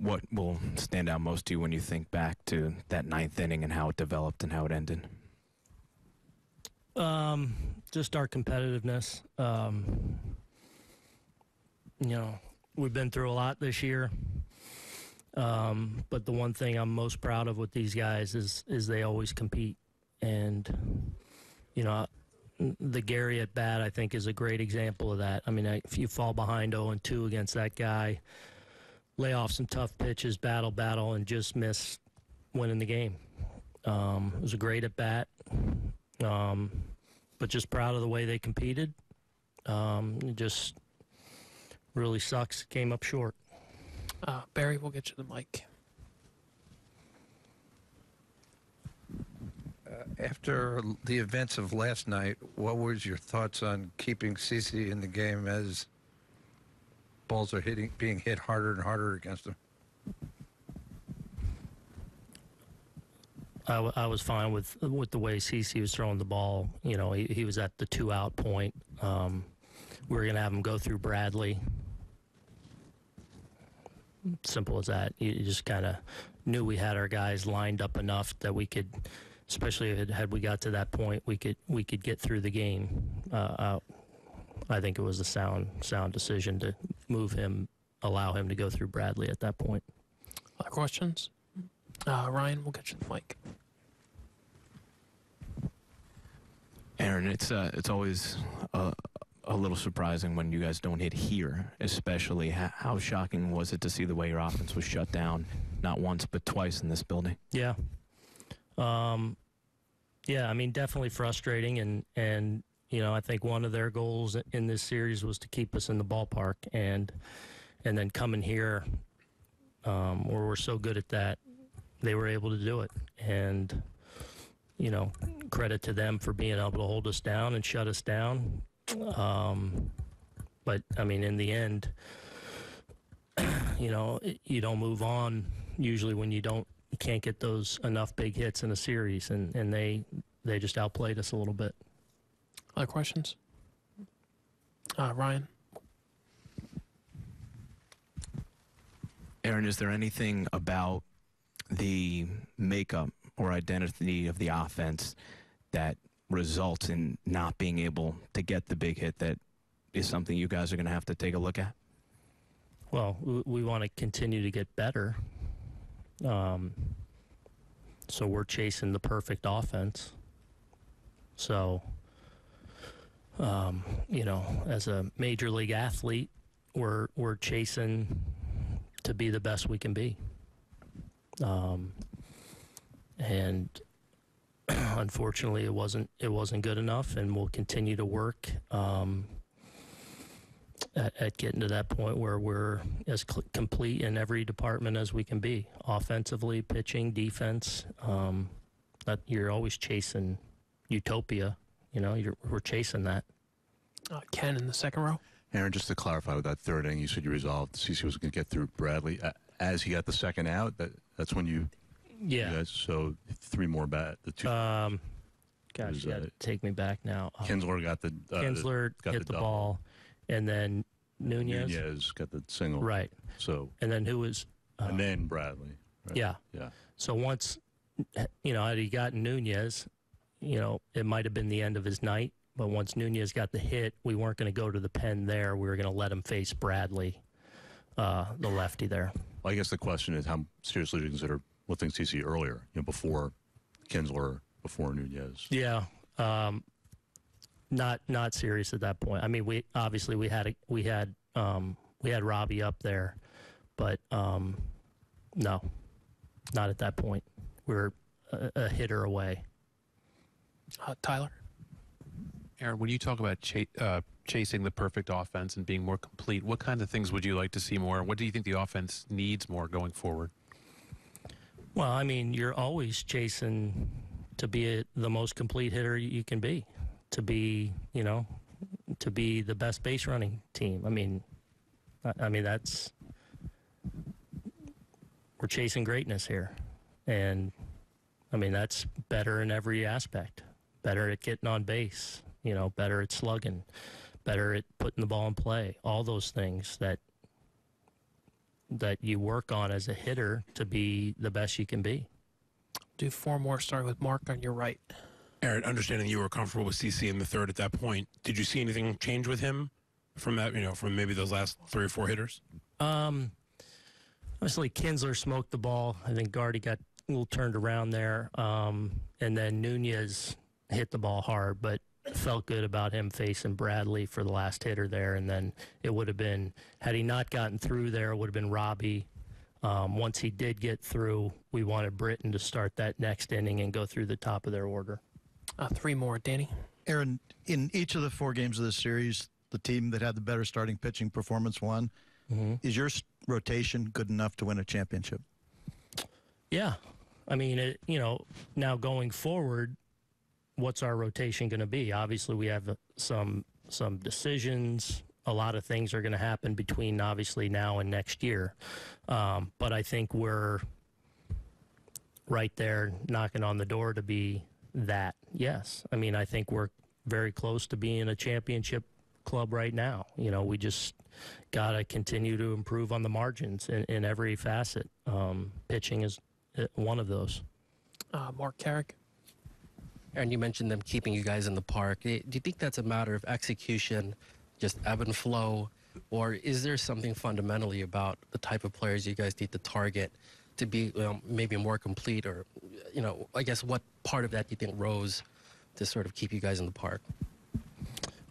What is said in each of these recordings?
what will stand out most to you when you think back to that ninth inning and how it developed and how it ended? Um, just our competitiveness. Um, you know, we've been through a lot this year. Um, but the one thing I'm most proud of with these guys is is they always compete, and you know, the Gary at bat I think is a great example of that. I mean, if you fall behind 0 and 2 against that guy, lay off some tough pitches, battle, battle, and just miss winning the game. Um, it was a great at bat, um, but just proud of the way they competed. Um, it just really sucks. Came up short. Uh, Barry, we'll get you the mic. Uh, after the events of last night, what was your thoughts on keeping CC in the game as balls are hitting, being hit harder and harder against him? I, w- I was fine with with the way CC was throwing the ball. You know, he, he was at the two out point. Um, we were going to have him go through Bradley. Simple as that. You just kind of knew we had our guys lined up enough that we could, especially had, we got to that point, we could we could get through the game. Uh. I think it was a sound sound decision to move him, allow him to go through Bradley at that point. Other questions? Uh, Ryan, we'll get you the mic. Aaron, it's uh, it's always uh, a little surprising when you guys don't hit here, especially. How, how shocking was it to see the way your offense was shut down, not once but twice in this building? Yeah. Um, yeah, I mean, definitely frustrating, and and you know, I think one of their goals in this series was to keep us in the ballpark, and and then coming here, um, where we're so good at that, they were able to do it, and you know, credit to them for being able to hold us down and shut us down. Um, but I mean, in the end, you know, you don't move on usually when you don't you can't get those enough big hits in a series, and and they they just outplayed us a little bit. Other questions? Uh, Ryan? Aaron, is there anything about the makeup or identity of the offense that results in not being able to get the big hit that is something you guys are going to have to take a look at? Well, we, we want to continue to get better. Um, so we're chasing the perfect offense. So, um, you know, as a major league athlete, we're we're chasing to be the best we can be. Um, and unfortunately, it wasn't it wasn't good enough, and we'll continue to work. Um, at, at getting to that point where we're as cl- complete in every department as we can be offensively pitching defense um, that you're always chasing utopia you know you're, we're chasing that Uh, Ken in the second row. Aaron, just to clarify with that third inning, you said you resolved CC was going to get through Bradley. A- As he got the second out, that that's when you, yeah you guys, so three more bat. The two, um, gosh was, you gotta uh, take me back now Um, Kinsler got the uh, Kinsler got hit the, double. ball and then Nunez, Nunez got the single. right So and then who was uh, and then Bradley. Right? yeah Yeah. So once, you know, had he gotten Nunez, you know, it might have been the end of his night. But once Nunez got the hit, we weren't going to go to the pen there. We were going to let him face Bradley, uh, the lefty there. Well, I guess the question is how seriously do you consider what things lifting CC earlier? You know, before Kinsler, before Nunez. Yeah. Um, not not serious at that point. I mean, we obviously we had a, we had um, we had Robbie up there, but um, no, not at that point. We are a, a hitter away. Uh, Tyler? Aaron, when you talk about cha- uh, chasing the perfect offense and being more complete, what kind of things would you like to see more? What do you think the offense needs more going forward? Well, I mean, you're always chasing to be a, the most complete hitter you can be, to be, you know, to be the best base running team. I mean, I, I mean that's we're chasing greatness here, and I mean that's better in every aspect. Better at getting on base, you know, better at slugging, better at putting the ball in play. All those things that that you work on as a hitter to be the best you can be. Do four more, starting with Mark on your right. Aaron, understanding you were comfortable with CC in the third at that point, did you see anything change with him from that? You know, from maybe those last three or four hitters. Um, obviously, Kinsler smoked the ball. I think Gardy got a little turned around there. Um, and then Nunez hit the ball hard, but felt good about him facing Bradley for the last hitter there. And then it would have been, had he not gotten through there, it would have been Robbie. Um, once he did get through, we wanted Britton to start that next inning and go through the top of their order. Uh, three more, Danny. Aaron, in each of the four games of this series, the team that had the better starting pitching performance won. Is your rotation good enough to win a championship? Yeah. I mean, it, you know, now going forward, what's our rotation going to be? Obviously, we have some some decisions. A lot of things are going to happen between obviously now and next year. Um, but I think we're right there knocking on the door to be that. Yes. I mean, I think we're very close to being a championship club right now. You know, we just got to continue to improve on the margins in, in every facet. Um, pitching is uh, one of those. Uh, Marc Carig. Aaron, you mentioned them keeping you guys in the park. Eh, Do you think that's a matter of execution, just ebb and flow, or is there something fundamentally about the type of players you guys need to target to be um, maybe more complete, or you know, I guess what part of that do you think rose to sort of keep you guys in the park?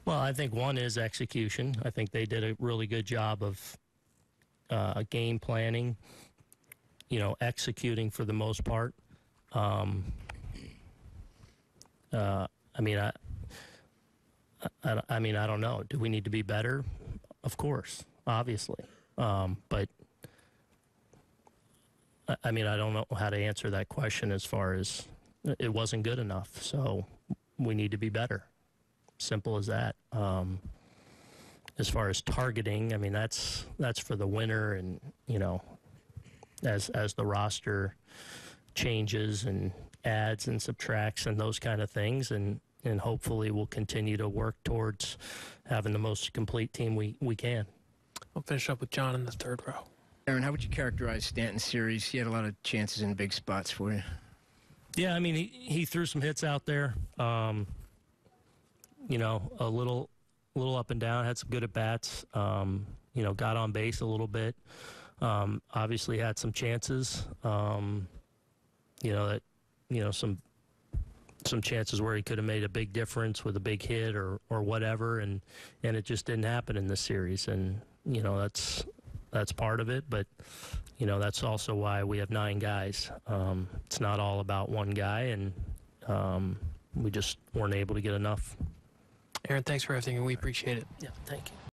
Well, I think one is execution. I think they did a really good job of uh, game planning, you know, executing for the most part. Um, uh, I mean, I, I, I mean, I don't know. Do we need to be better? Of course, obviously. Um, but I, I mean, I don't know how to answer that question as far as it wasn't good enough. So we need to be better. Simple as that. Um, as far as targeting, I mean that's that's for the winner, and you know, as as the roster changes and adds and subtracts and those kind of things, and and hopefully we'll continue to work towards having the most complete team we we can. I'll finish up with John in the third row. Aaron, how would you characterize Stanton's series? He had a lot of chances in big spots for you. Yeah, I mean, he, he threw some hits out there. Um, you know, a little, little up and down. Had some good at bats. Um, you know, got on base a little bit. Um, obviously, had some chances. Um, you know that, you know some, some chances where he could have made a big difference with a big hit or or whatever, and and it just didn't happen in this series. And you know that's that's part of it, but you know that's also why we have nine guys. Um, it's not all about one guy, and um, we just weren't able to get enough. Aaron, thanks for everything, and we appreciate it. Yeah, thank you.